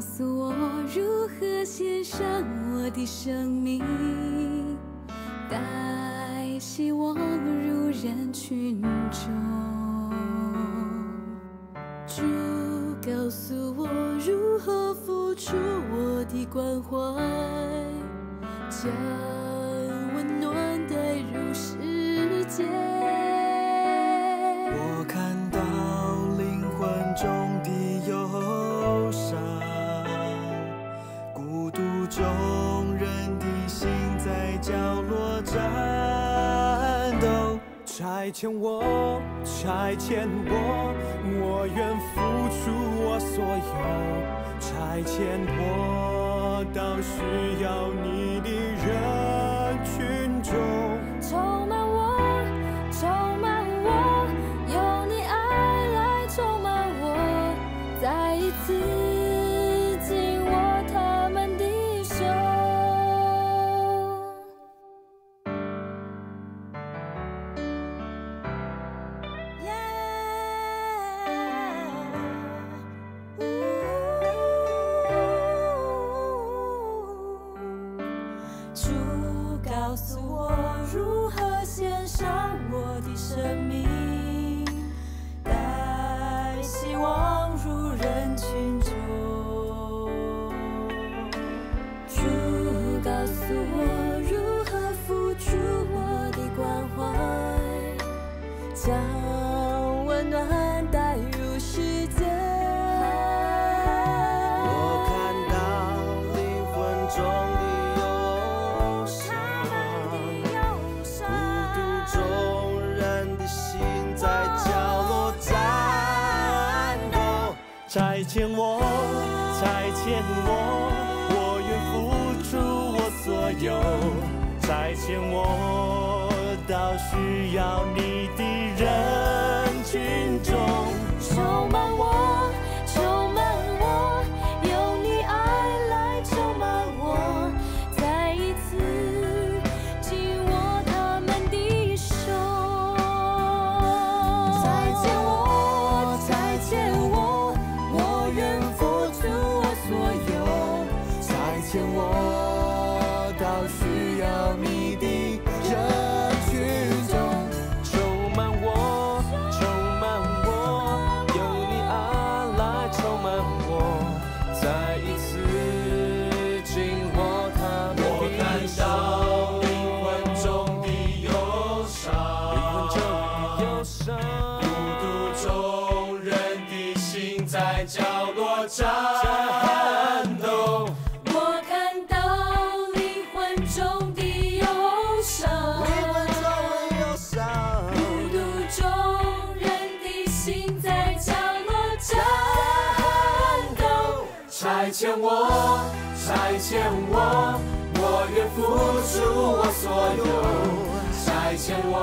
告诉我如何献上我的生命带希望入人群中主告诉我如何付出我的关怀。将温暖带入世界我看到灵魂中战斗。差遣我，拆迁我，我愿付出我所有。拆迁我到需要你的人群中。告诉我如何献上我的生命，欠我，再欠我，我愿付出我所有。再欠我到需要你的你的人群中，充满我，充满我，有你爱来充满我，再一次紧握他们我看的到。灵魂中的忧伤，灵魂中的忧伤，孤独中人的心在角落战差遣我，差遣我，我愿付出我所有。差遣我